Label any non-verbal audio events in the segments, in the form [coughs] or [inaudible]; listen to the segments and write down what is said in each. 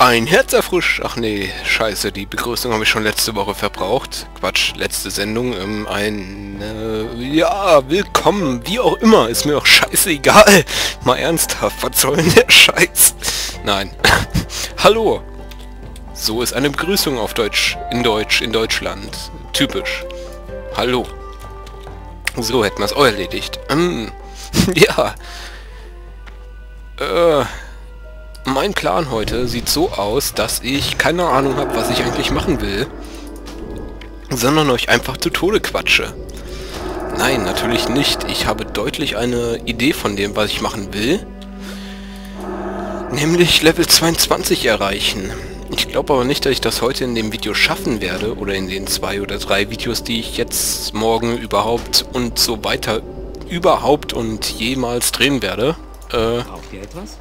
Ein Herzerfrisch. Ach nee, scheiße, die Begrüßung habe ich schon letzte Woche verbraucht. Quatsch, letzte Sendung. Ähm, ein, äh, ja, willkommen, wie auch immer, ist mir doch scheißegal. Mal ernsthaft, was soll denn der Scheiß? Nein. [laughs] Hallo. So ist eine Begrüßung auf Deutsch, in Deutsch, in Deutschland. Typisch. Hallo. So hätten wir es auch erledigt. Ähm, [laughs] ja. Äh, mein Plan heute sieht so aus, dass ich keine Ahnung habe, was ich eigentlich machen will, sondern euch einfach zu Tode quatsche. Nein, natürlich nicht. Ich habe deutlich eine Idee von dem, was ich machen will. Nämlich Level 22 erreichen. Ich glaube aber nicht, dass ich das heute in dem Video schaffen werde oder in den zwei oder drei Videos, die ich jetzt morgen überhaupt und so weiter überhaupt und jemals drehen werde. Äh, Braucht ihr etwas?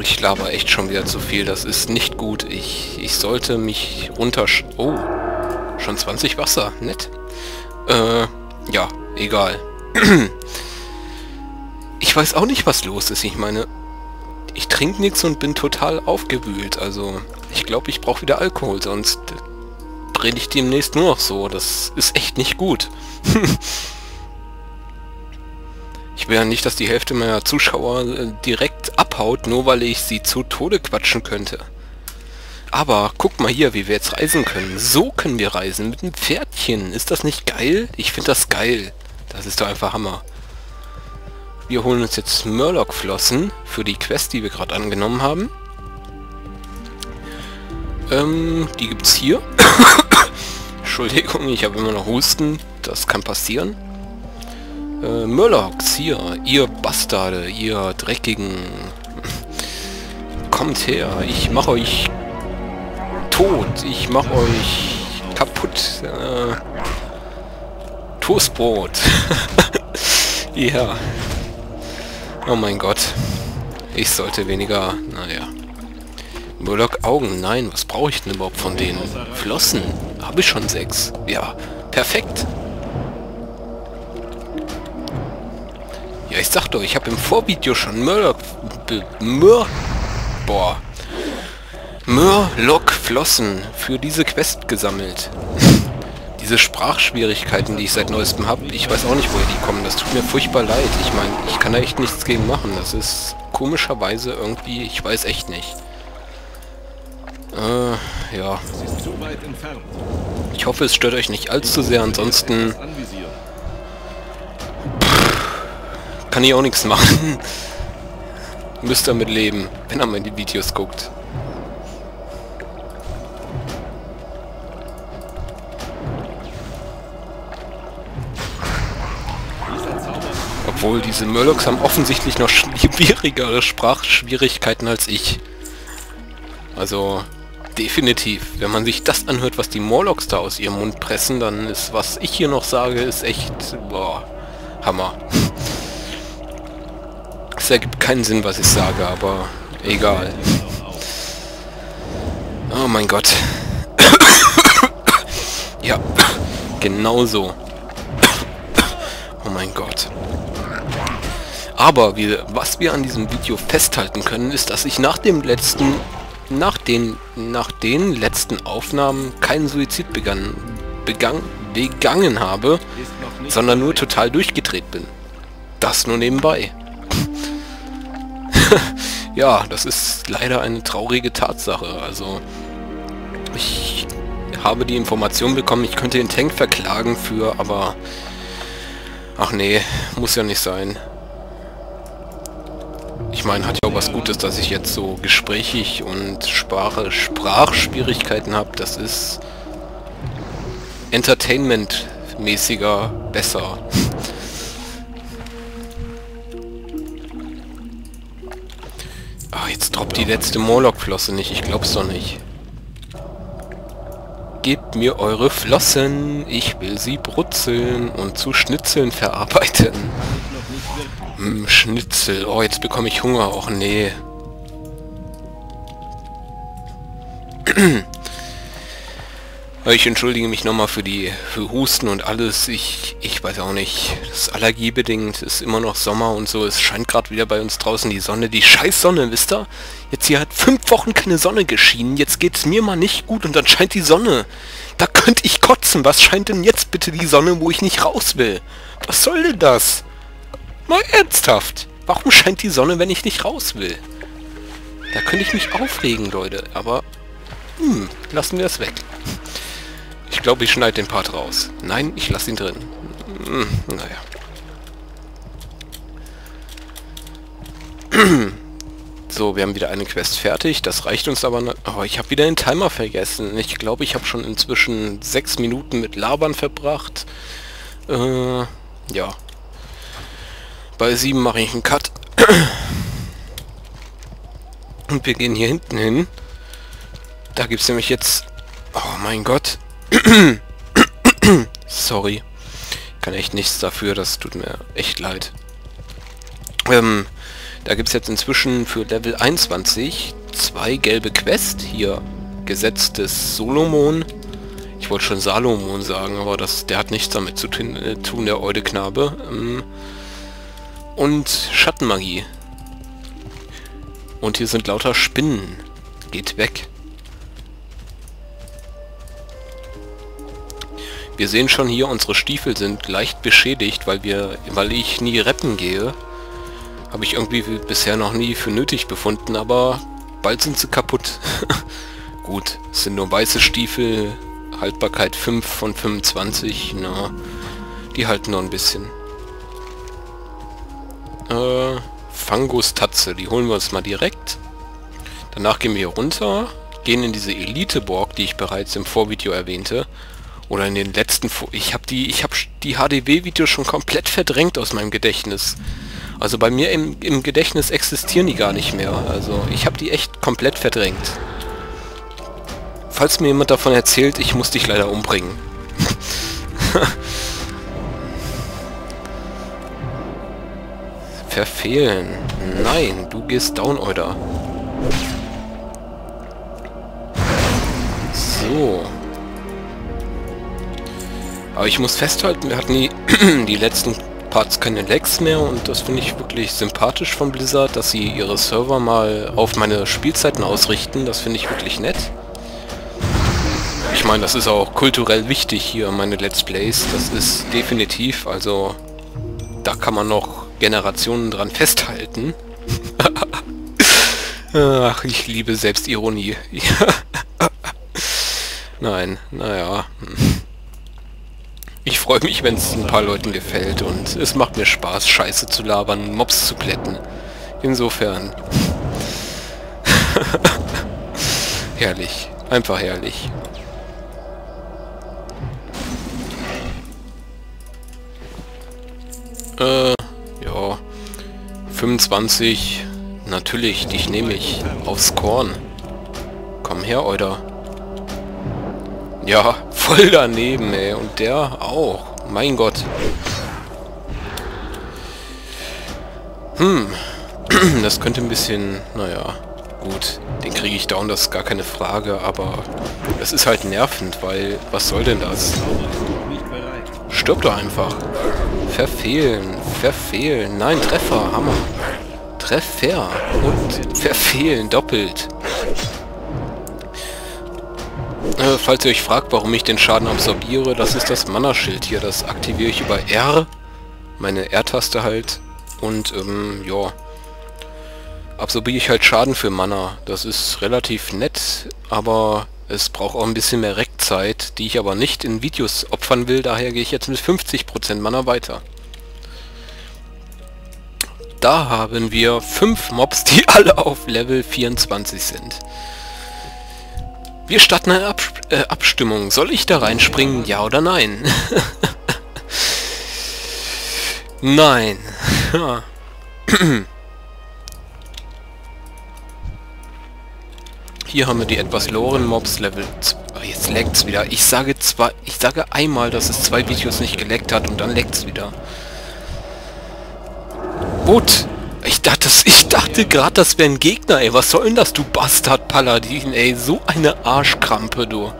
Ich laber echt schon wieder zu viel. Das ist nicht gut. Ich, ich sollte mich runter... Oh, schon 20 Wasser. Nett. Äh, ja, egal. [clears throat] ich weiß auch nicht, was los ist. Ich meine, ich trinke nichts und bin total aufgewühlt. Also, ich glaube, ich brauche wieder Alkohol, sonst rede ich demnächst nur noch so. Das ist echt nicht gut. [laughs] Ich will ja nicht, dass die Hälfte meiner Zuschauer äh, direkt abhaut, nur weil ich sie zu Tode quatschen könnte. Aber guck mal hier, wie wir jetzt reisen können. So können wir reisen, mit einem Pferdchen. Ist das nicht geil? Ich finde das geil. Das ist doch einfach Hammer. Wir holen uns jetzt Murloc-Flossen für die Quest, die wir gerade angenommen haben. Ähm, die gibt's hier. [coughs] Entschuldigung, ich habe immer noch Husten. Das kann passieren. Äh, Murlocs, hier, ihr Bastarde, ihr dreckigen... Kommt her, ich mach euch tot, ich mach euch kaputt. Äh, Toastbrot. [laughs] ja. Oh mein Gott. Ich sollte weniger... Naja. Murloc Augen, nein, was brauche ich denn überhaupt von denen? Flossen, habe ich schon sechs. Ja, perfekt. Ja, ich sag doch, ich habe im Vorvideo schon Murloc... Mur... Boah. Murloc-Flossen für diese Quest gesammelt. [laughs] diese Sprachschwierigkeiten, die ich seit neuestem habe, ich weiß auch nicht, woher die kommen. Das tut mir furchtbar leid. Ich meine, ich kann da echt nichts gegen machen. Das ist komischerweise irgendwie... Ich weiß echt nicht. Äh, ja. Ich hoffe, es stört euch nicht allzu sehr. Ansonsten kann ich auch nichts machen. [laughs] Müsst damit leben, wenn er mal die Videos guckt. Obwohl, diese Murlocs haben offensichtlich noch schwierigere Sprachschwierigkeiten als ich. Also, definitiv. Wenn man sich das anhört, was die Morlocks da aus ihrem Mund pressen, dann ist, was ich hier noch sage, ist echt, boah, Hammer. [laughs] Es ergibt keinen Sinn, was ich sage, aber egal. Oh mein Gott. ja, genau so. oh mein Gott. Aber wir, was wir an diesem Video festhalten können, ist, dass ich nach dem letzten, nach den, nach den letzten Aufnahmen keinen Suizid begann, begann, begangen habe, sondern nur total durchgedreht bin. Das nur nebenbei. [laughs] ja, das ist leider eine traurige Tatsache. Also, ich habe die Information bekommen, ich könnte den Tank verklagen für, aber... Ach nee, muss ja nicht sein. Ich meine, hat ja auch was Gutes, dass ich jetzt so gesprächig und Sprache, Sprachschwierigkeiten habe. Das ist Entertainment-mäßiger besser. [laughs] jetzt droppt die letzte Morlock-Flosse nicht. Ich glaub's doch nicht. Gebt mir eure Flossen. Ich will sie brutzeln und zu Schnitzeln verarbeiten. Hm, Schnitzel. Oh, jetzt bekomme ich Hunger. Och, nee. [clears throat] Ich entschuldige mich nochmal für die für Husten und alles. Ich, ich weiß auch nicht. Das ist allergiebedingt. ist immer noch Sommer und so. Es scheint gerade wieder bei uns draußen die Sonne. Die scheiß Sonne, wisst ihr? Jetzt hier hat fünf Wochen keine Sonne geschienen. Jetzt geht's mir mal nicht gut und dann scheint die Sonne. Da könnte ich kotzen. Was scheint denn jetzt bitte die Sonne, wo ich nicht raus will? Was soll denn das? Mal ernsthaft. Warum scheint die Sonne, wenn ich nicht raus will? Da könnte ich mich aufregen, Leute. Aber, hm, lassen wir es weg. Ich glaube, ich schneide den Part raus. Nein, ich lasse ihn drin. Hm, naja. [clears throat] So, wir haben wieder eine Quest fertig. Das reicht uns aber... Oh, ich habe wieder den Timer vergessen. Ich glaube, ich habe schon inzwischen sechs Minuten mit Labern verbracht. Äh, ja. Bei sieben mache ich einen Cut. [clears throat] Und wir gehen hier hinten hin. Da gibt es nämlich jetzt... Oh mein Gott. [coughs] Sorry. Kann echt nichts dafür, das tut mir echt leid. Ähm, da gibt es jetzt inzwischen für Level 21 zwei gelbe Quest. Hier Gesetz des Solomon. Ich wollte schon Salomon sagen, aber das, der hat nichts damit zu tun, äh, der Eude Knabe. Ähm, und Schattenmagie. Und hier sind lauter Spinnen. Geht weg. Wir sehen schon hier, unsere Stiefel sind leicht beschädigt, weil wir, weil ich nie reppen gehe. Habe ich irgendwie bisher noch nie für nötig befunden, aber bald sind sie kaputt. [laughs] Gut, es sind nur weiße Stiefel, Haltbarkeit 5 von 25, na, die halten noch ein bisschen. Äh, Fangus-Tatze, die holen wir uns mal direkt. Danach gehen wir hier runter, gehen in diese Elite-Borg, die ich bereits im Vorvideo erwähnte. Oder in den letzten... Fo ich habe die, ich habe die HDW-Videos schon komplett verdrängt aus meinem Gedächtnis. Also bei mir im, im Gedächtnis existieren die gar nicht mehr. Also ich habe die echt komplett verdrängt. Falls mir jemand davon erzählt, ich muss dich leider umbringen. [laughs] Verfehlen. Nein, du gehst down, oder? So. Aber ich muss festhalten, wir hatten die, [clears throat] die letzten Parts keine Lags mehr und das finde ich wirklich sympathisch von Blizzard, dass sie ihre Server mal auf meine Spielzeiten ausrichten. Das finde ich wirklich nett. Ich meine, das ist auch kulturell wichtig hier, meine Let's Plays. Das ist definitiv, also da kann man noch Generationen dran festhalten. [laughs] Ach, ich liebe Selbstironie. [laughs] Nein, naja. Ich freue mich, wenn es ein paar Leuten gefällt und es macht mir Spaß, Scheiße zu labern, Mobs zu plätten. Insofern. [laughs] herrlich. Einfach herrlich. Äh, ja. 25. Natürlich, dich nehme ich. Aufs Korn. Komm her, Euder. Ja, voll daneben, ey. Und der auch. Mein Gott. Hm. [clears throat] Das könnte ein bisschen... Naja, gut. Den kriege ich down, das ist gar keine Frage. Aber es ist halt nervend, weil... Was soll denn das? Stirb doch einfach. Verfehlen. Verfehlen. Nein, Treffer. Hammer. Treffer. Und verfehlen. Doppelt. Äh, falls ihr euch fragt, warum ich den Schaden absorbiere, das ist das Mana-Schild hier. Das aktiviere ich über R. Meine R-Taste halt. Und, ähm, ja. Absorbiere ich halt Schaden für Mana. Das ist relativ nett, aber es braucht auch ein bisschen mehr Reckzeit, die ich aber nicht in Videos opfern will. Daher gehe ich jetzt mit 50% Mana weiter. Da haben wir fünf Mobs, die [laughs] alle auf Level 24 sind. Wir starten eine Ab äh, Abstimmung. Soll ich da reinspringen, ja oder nein? [laughs] nein. Hier haben wir die etwas loren Mobs Level... Oh, jetzt leckt's wieder. Ich sage zwar, ich sage einmal, dass es zwei Videos nicht geleckt hat und dann leckt's wieder. Gut. Ich dachte, ich dachte gerade, das wäre ein Gegner, ey. Was soll denn das, du Bastard-Paladin, ey? So eine Arschkrampe, du.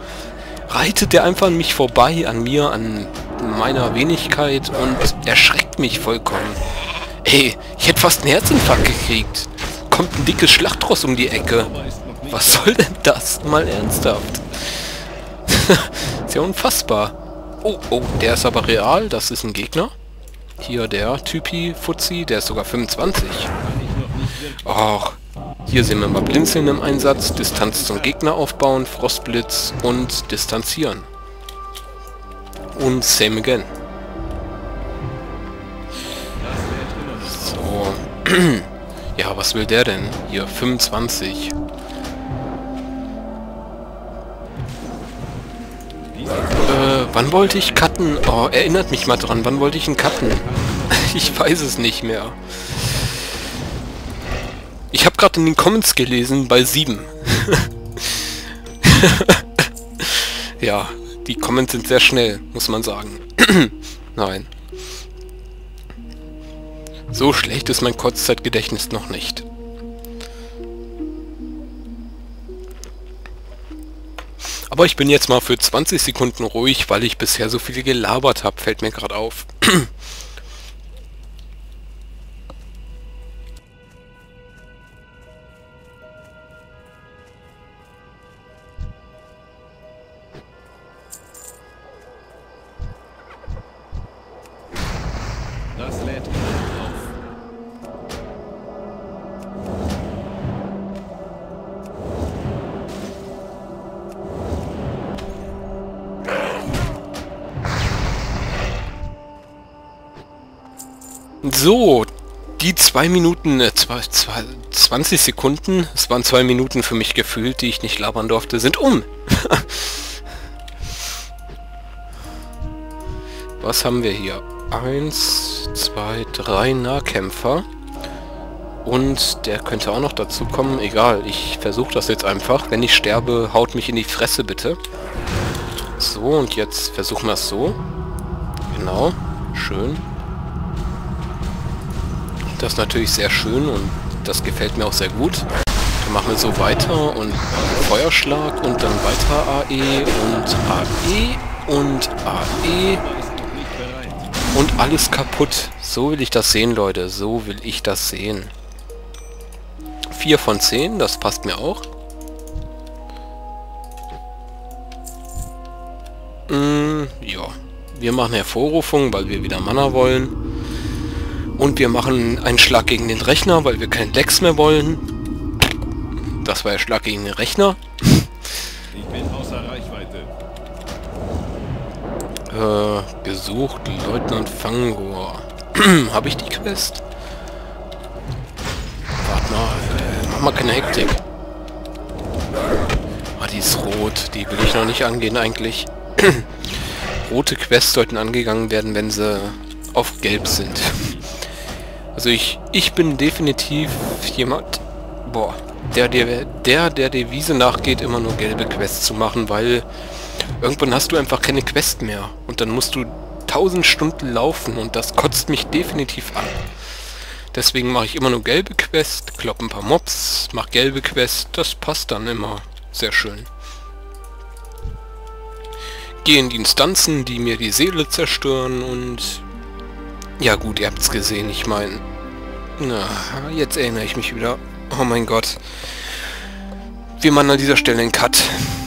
reitet der einfach an mich vorbei, an mir, an meiner Wenigkeit und erschreckt mich vollkommen. Ey, ich hätte fast einen Herzinfarkt gekriegt. Kommt ein dickes Schlachtross um die Ecke. Was soll denn das? Mal ernsthaft. [laughs] ist ja unfassbar. Oh, oh, der ist aber real. Das ist ein Gegner. Hier der Typi Fuzzi, der ist sogar 25. Ach, hier sehen wir mal Blinzeln im Einsatz, Distanz zum Gegner aufbauen, Frostblitz und distanzieren. Und same again. So. [clears throat] ja, was will der denn? Hier, 25. wann wollte ich cutten? Oh, erinnert mich mal dran. Wann wollte ich ihn cutten? [laughs] ich weiß es nicht mehr. Ich habe gerade in den Comments gelesen, bei 7. [laughs] ja, die Comments sind sehr schnell, muss man sagen. [clears throat] Nein. So schlecht ist mein Kurzzeitgedächtnis noch nicht. Aber ich bin jetzt mal für 20 Sekunden ruhig, weil ich bisher so viel gelabert habe, fällt mir gerade auf. [clears throat] So, die zwei Minuten, äh, zwei, zwei, 20 Sekunden, es waren zwei Minuten für mich gefühlt, die ich nicht labern durfte, sind um. [laughs] Was haben wir hier? Eins, zwei, drei Nahkämpfer. Und der könnte auch noch dazu kommen. Egal, ich versuche das jetzt einfach. Wenn ich sterbe, haut mich in die Fresse bitte. So, und jetzt versuchen wir es so. Genau, schön. Das ist natürlich sehr schön und das gefällt mir auch sehr gut. Dann machen wir so weiter und Feuerschlag und dann weiter AE und AE und AE und alles kaputt. So will ich das sehen, Leute. So will ich das sehen. 4 von 10, das passt mir auch. Mm, ja. Wir machen Hervorrufung, weil wir wieder Mana wollen. Und wir machen einen Schlag gegen den Rechner, weil wir keinen Dex mehr wollen. Das war der Schlag gegen den Rechner. Ich bin außer Reichweite. Äh, gesucht Leutnant Fangor. [clears throat] Habe ich die Quest? Warte mal, äh, mach mal keine Hektik. Ah, die ist rot. Die will ich noch nicht angehen eigentlich. [clears throat] Rote Quests sollten angegangen werden, wenn sie auf gelb sind. Also ich, ich bin definitiv jemand, boah, der, der, der, der der nachgeht, immer nur gelbe Quests zu machen, weil irgendwann hast du einfach keine Quest mehr und dann musst du tausend Stunden laufen und das kotzt mich definitiv an. Deswegen mache ich immer nur gelbe Quest, klopp ein paar Mobs, mach gelbe Quest, das passt dann immer sehr schön. Gehe in die Instanzen, die mir die Seele zerstören und ja gut, ihr habt es gesehen, ich meine... Na, jetzt erinnere ich mich wieder. Oh mein Gott. Wir machen an dieser Stelle einen Cut.